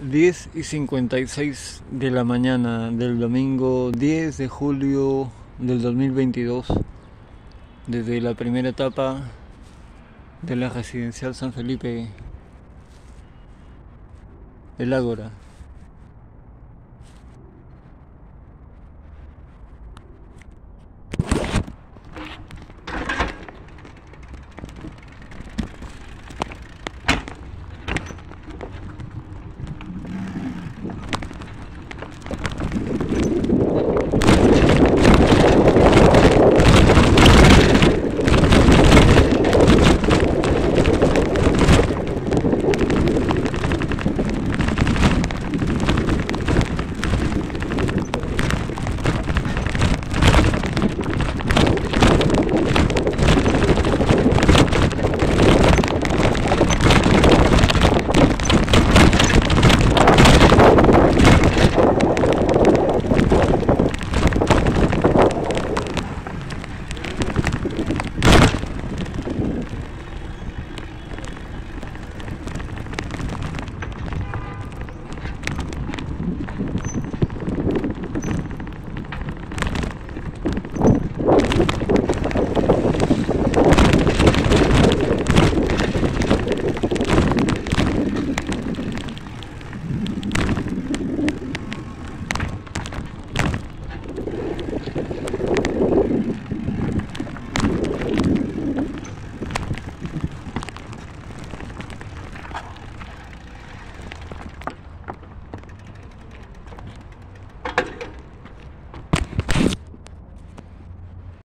10 y 56 de la mañana del domingo 10 de julio del 2022, desde la primera etapa de la residencial San Felipe, el Ágora.